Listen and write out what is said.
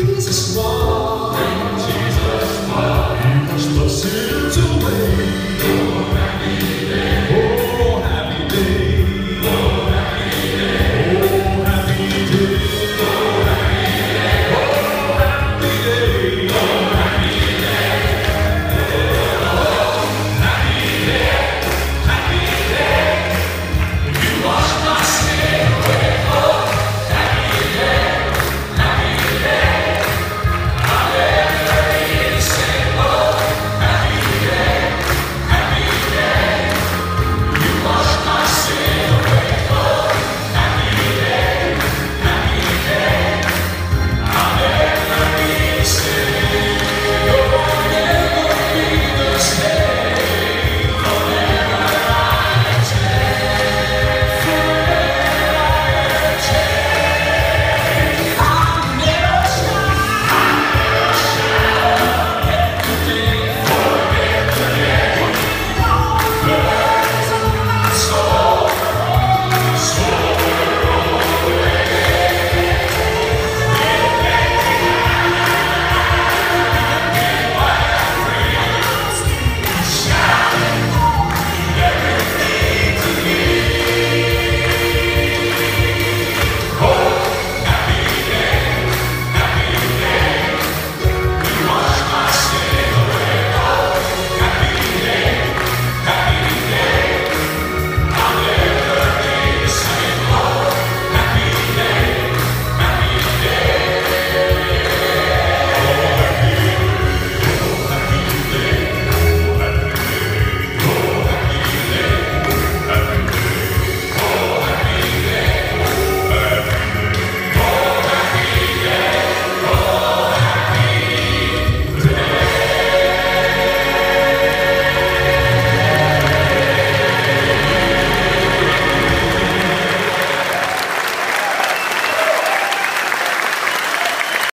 Jesus walk.